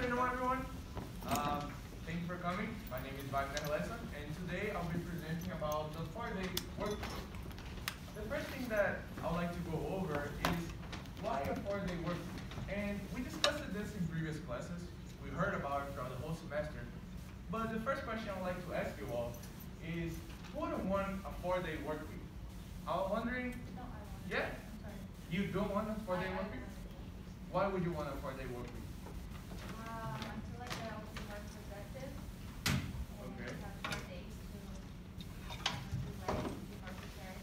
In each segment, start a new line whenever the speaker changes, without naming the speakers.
afternoon, everyone. Um, thank you for coming. My name is Wagner Lessa, and today I'll be presenting about the four-day work week. The first thing that I'd like to go over is why a four-day work. And we discussed this in previous classes. We heard about it throughout the whole semester. But the first question I'd like to ask you all is, who would want a four-day work week? I was wondering,
No, I.
Yeah.
I'm
you don't want a four-day
I- I
work week? Why would you want a four-day work week?
Um, I feel like I will be more productive.
Okay.
And have more days to, um, relax, be more prepared.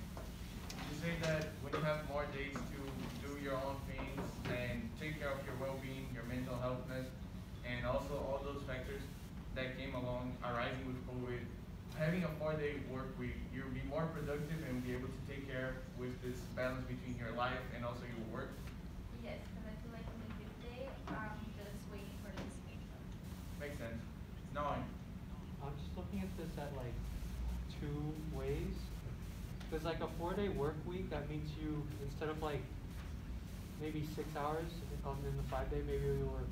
You say that when you have more days to do your own things and take care of your well-being, your mental healthness, and also all those factors that came along arising with COVID, having a four-day work week, you'll be more productive and be able to take care with this balance between your life and also your work.
Yes, because I feel like on the fifth day, I'm just waiting for this paycheck.
Makes sense. Now,
I'm just looking at this at like two ways. Cause like a four day work week, that means you, instead of like maybe six hours on in the five day, maybe you work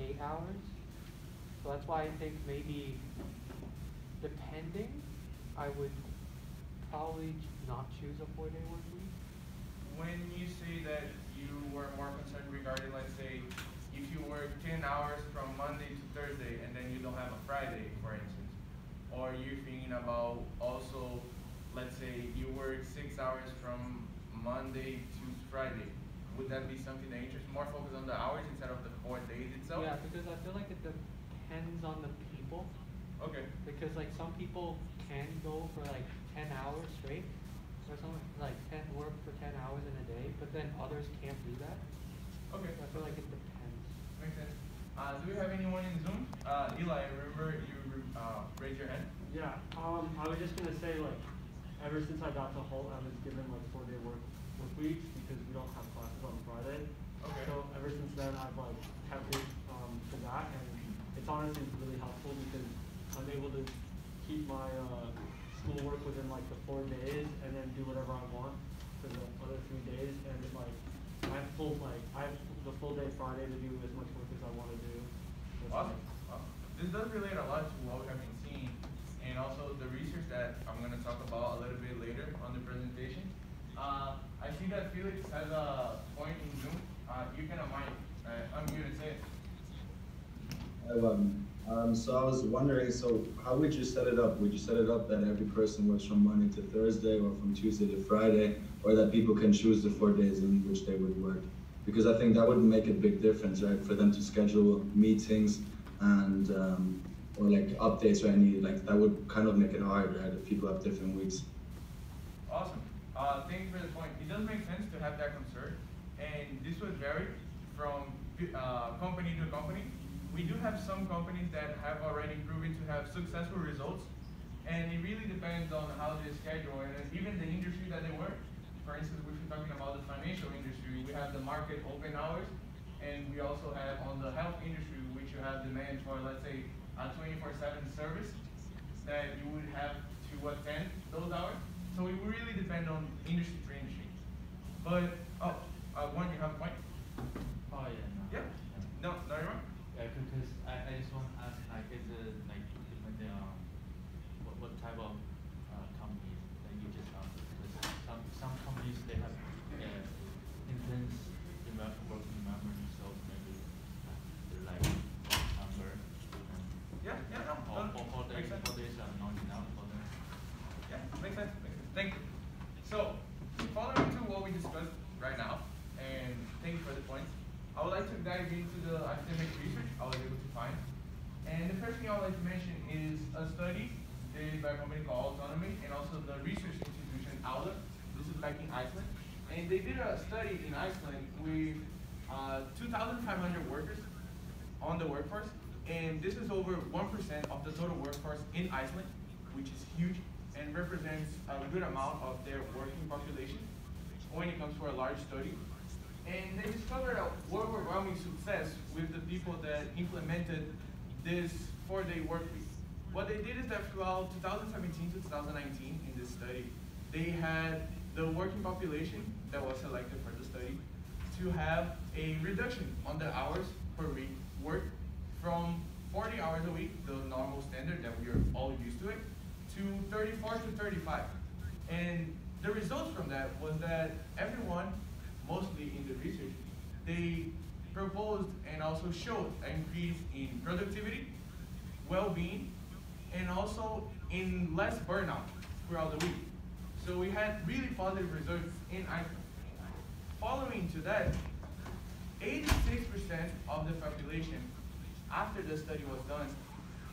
eight hours. So that's why I think maybe depending, I would probably not choose a four day work week.
when you say that you were more concerned regarding, let's say, if you work ten hours from Monday to Thursday and then you don't have a Friday, for instance, or you're thinking about also, let's say, you work six hours from Monday to Friday, would that be something that interests more focus on the hours instead of the four days itself?
Yeah, because I feel like it depends on the people.
Okay.
Because like some people can go for like ten hours straight, or something like ten work for ten hours in a day, but then others can't do that.
Okay.
I feel like it depends.
Makes sense. Uh, do we have anyone in Zoom? Uh, Eli, remember you uh, raised your hand?
Yeah, um, I was just gonna say like, ever since I got to Hult, I was given like four day work, work weeks because we don't have classes on Friday.
Okay.
So ever since then, I've like kept it, um, to that and it's honestly really helpful because I'm able to keep my, uh, schoolwork within like the four days and then do whatever I want for the other three days and it, like, I have full, like, I have the full day Friday to do as much work as I wanna do. It's
Awesome.
like-
Awesome. This does relate a lot to what we have been seeing and also the research that I'm going to talk about a little bit later on the presentation. Uh, I see that Felix has a point in Zoom. Uh, you can unmute, uh, unmute and say it.
Hi, um, um, so I was wondering, so how would you set it up? Would you set it up that every person works from Monday to Thursday or from Tuesday to Friday, or that people can choose the four days in which they would work? Because I think that would make a big difference, right? For them to schedule meetings and, um, or like updates or any, like that would kind of make it hard, right? If people have different weeks.
Awesome. Uh, thank you for the point. It does make sense to have that concern, and this would vary from uh, company to company. We do have some companies that have already proven to have successful results, and it really depends on how they schedule and even the industry that they work. For instance, if we're talking about the financial industry, we have the market open hours, and we also have on the health industry, which you have demand for, let's say, a 24/7 service that you would have to attend those hours. So it really depend on industry to industry. But oh, uh, one you have a point?
Oh, yeah, no.
Yeah. No, no, you're wrong.
Because I, I just want to ask, like, is it like different, um, what, what type of, uh, companies that you just answered? Because some, some companies, they have, uh, intense emo- working environment, so maybe they're like longer. and
Yeah, yeah, no,
Or,
no,
or four days,
makes sense.
four days are not enough for them.
Yeah, makes sense. Makes sense. Thank you. So, following to what we discussed right now, and thank you for the points. I would like to dive into the academic research I was able to find. And the first thing I would like to mention is a study did by a company called Autonomy and also the research institution Alda. This is back in Iceland. And they did a study in Iceland with uh, 2,500 workers on the workforce. And this is over 1% of the total workforce in Iceland, which is huge and represents a good amount of their working population when it comes to a large study. And they discovered a overwhelming success with the people that implemented this four-day work week. What they did is that throughout 2017 to 2019 in this study, they had the working population that was selected for the study to have a reduction on the hours per week worked from 40 hours a week, the normal standard that we are all used to it, to 34 to 35. And the results from that was that everyone, mostly in the research, they proposed and also showed an increase in productivity, well-being, and also in less burnout throughout the week. So we had really positive results in Iceland. Following to that, 86% of the population, after the study was done,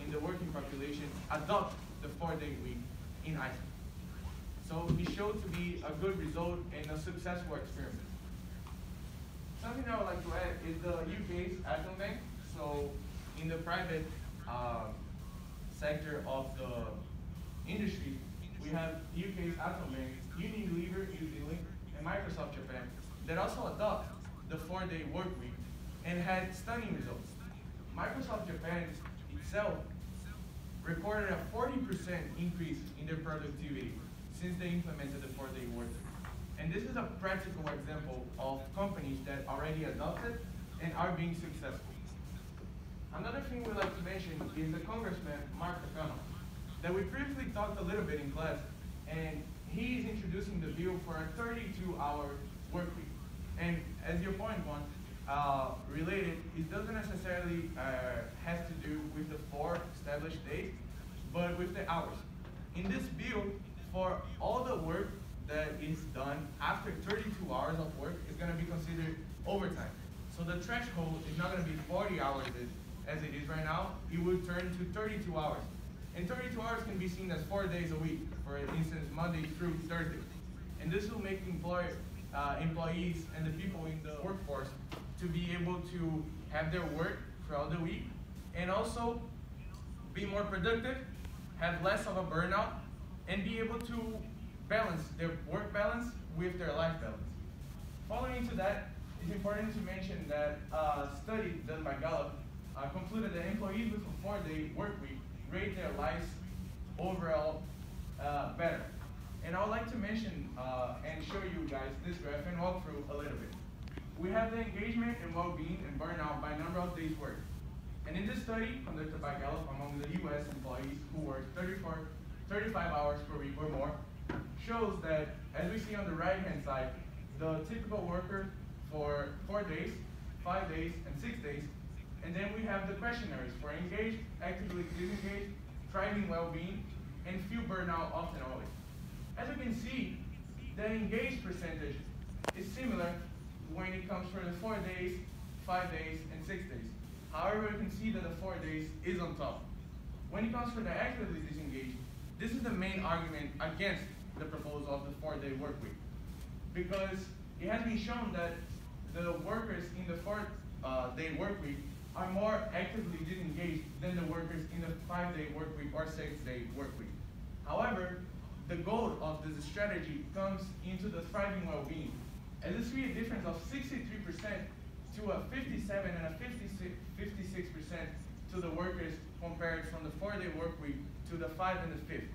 in the working population, adopt the four-day week in Iceland. So it showed to be a good result and a successful experiment. Something I would like to add is the UK's Atom Bank. So in the private uh, sector of the industry, we have UK's Atom Bank, Unilever Zealand, and Microsoft Japan that also adopt the four-day work week and had stunning results. Microsoft Japan itself recorded a 40% increase in their productivity since they implemented the four-day work week. And this is a practical example of companies that already adopted and are being successful. Another thing we'd like to mention is the Congressman, Mark Takano, that we previously talked a little bit in class, and he's introducing the bill for a 32-hour work week. And as your point one, uh, related, it doesn't necessarily uh, have to do with the four established days, but with the hours. In this bill, for all the work that is done after 32 hours of work is going to be considered overtime. So the threshold is not going to be 40 hours as it is right now. It would turn to 32 hours. And 32 hours can be seen as four days a week, for instance, Monday through Thursday. And this will make employer, uh, employees and the people in the workforce to be able to have their work throughout the week and also be more productive, have less of a burnout, and be able to balance their work balance with their life balance. Following to that, it's important to mention that a study done by Gallup uh, concluded that employees with a four-day work week rate their lives overall uh, better. And I would like to mention uh, and show you guys this graph and walk through a little bit. We have the engagement and well-being and burnout by number of days worked. And in this study conducted by Gallup among the US employees who work 34, 35 hours per week or more, shows that, as we see on the right-hand side, the typical worker for four days, five days, and six days, and then we have the questionnaires for engaged, actively disengaged, thriving well-being, and few burnout often always. As you can see, the engaged percentage is similar when it comes for the four days, five days, and six days. However, you can see that the four days is on top. When it comes for the actively disengaged, this is the main argument against the proposal of the four-day work week. Because it has been shown that the workers in the four-day uh, work week are more actively disengaged than the workers in the five-day work week or six-day work week. However, the goal of this strategy comes into the thriving well-being. As you see a difference of 63% to a 57 and a 56% to the workers compared from the four-day work week to the five and the fifth.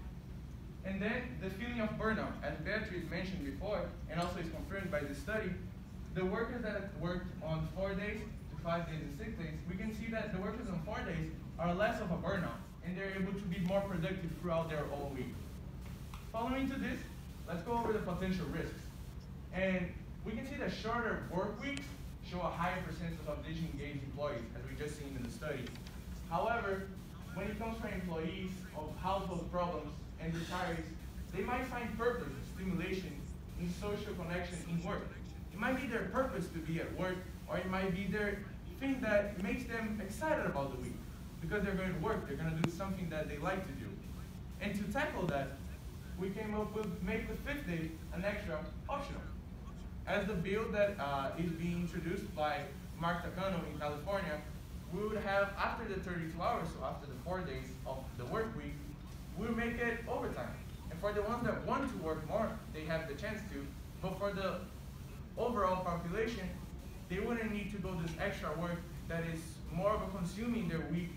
And then the feeling of burnout, as Beatrice mentioned before, and also is confirmed by the study, the workers that worked on four days to five days and six days, we can see that the workers on four days are less of a burnout, and they're able to be more productive throughout their whole week. Following to this, let's go over the potential risks. And we can see that shorter work weeks show a higher percentage of disengaged employees, as we just seen in the study. However, when it comes to employees of household problems and retirees, they might find purpose, and stimulation, in social connection in work. It might be their purpose to be at work, or it might be their thing that makes them excited about the week. Because they're going to work, they're going to do something that they like to do. And to tackle that, we came up with make the fifth day an extra optional. As the bill that uh, is being introduced by Mark Takano in California, we would have after the 32 hours, so after the four days of the work week, we'll make it overtime. And for the ones that want to work more, they have the chance to. But for the overall population, they wouldn't need to go this extra work that is more of a consuming their week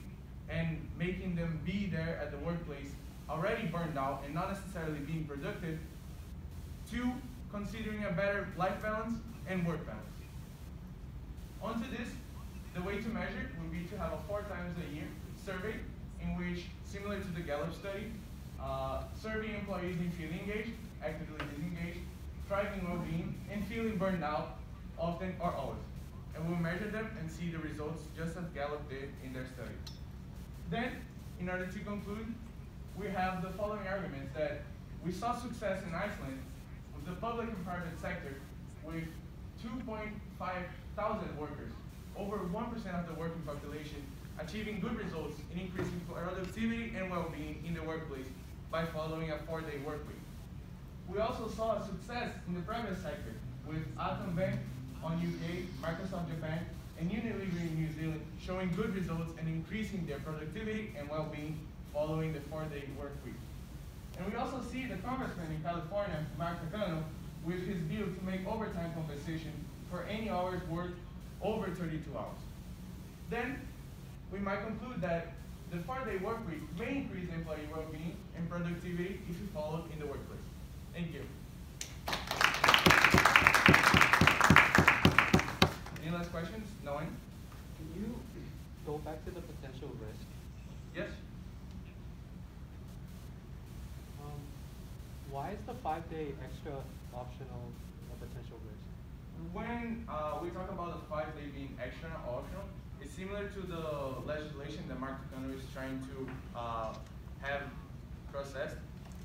and making them be there at the workplace already burned out and not necessarily being productive to considering a better life balance and work balance. Onto this, the way to measure would be to have a four times a year survey in which, similar to the Gallup study, uh, employees in feeling engaged, actively disengaged, thriving well-being, and feeling burned out, often or always. And we'll measure them and see the results just as Gallup did in their study. Then, in order to conclude, we have the following arguments that we saw success in Iceland with the public and private sector with 2.5 thousand workers, over 1% of the working population, achieving good results in increasing productivity and well-being in the workplace by following a four-day work week. We also saw success in the private sector with Atom Bank on UK, Microsoft Japan, and Unilever in New Zealand showing good results and increasing their productivity and well-being following the four-day work week. And we also see the congressman in California, Mark Takano, with his bill to make overtime compensation for any hours worked over 32 hours. Then, we might conclude that the four-day work week may increase employee well-being and productivity if followed in the workplace. Thank you. Any last questions? No one?
Can you go back to the potential risk?
Yes?
Um, why is the five-day extra optional a potential risk?
When uh, we talk about the five day being extra optional, it's similar to the legislation that Mark Takano is trying to uh, have processed.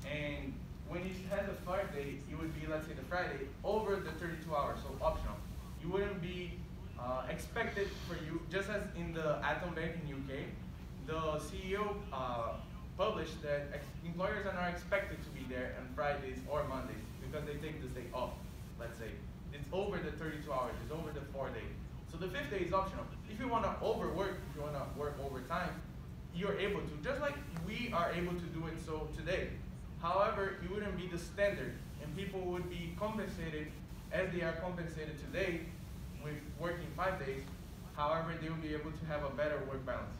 And when it has a five day, it would be, let's say, the Friday over the 32 hours, so optional. You wouldn't be uh, expected for you, just as in the Atom Bank in the UK, the CEO uh, published that employers are not expected to be there on Fridays or Mondays because they take this day off, let's say. It's over the 32 hours, it's over the four days. So the fifth day is optional. If you want to overwork, if you want to work overtime, you're able to, just like we are able to do it so today. However, it wouldn't be the standard, and people would be compensated as they are compensated today with working five days. However, they will be able to have a better work balance.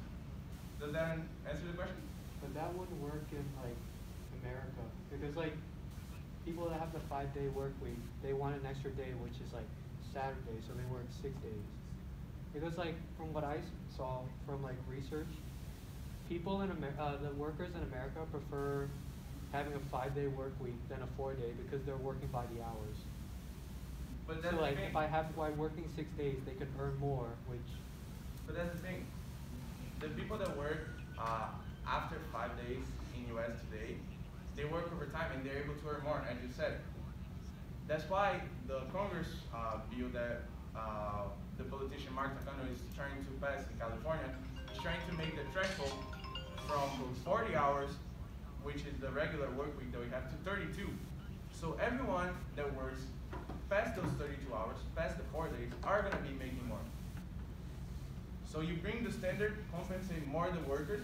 Does that answer the question?
But that wouldn't work in like America because like people that have the five day work week, they want an extra day, which is like Saturday, so they work six days. Because like from what I saw from like research, people in Amer- uh, the workers in America prefer having a five day work week than a four day because they're working by the hours.
But that's
So like if I have by working six days, they can earn more, which
But that's the thing. The people that work uh, after five days in US today, they work overtime and they're able to earn more, as you said. That's why the Congress uh, bill that uh, the politician Mark Takano is trying to pass in California is trying to make the threshold from 40 hours, which is the regular work week that we have, to 32. So everyone that works past those 32 hours, past the four days, are going to be making more. So you bring the standard, compensate more the workers,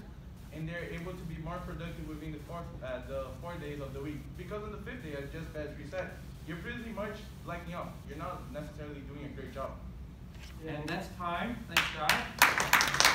and they're able to be more productive within the four, uh, the four days of the week. Because on the fifth day, as just as we said, you're pretty much lacking up. You're not necessarily doing a great job.
And that's time. Thanks, John.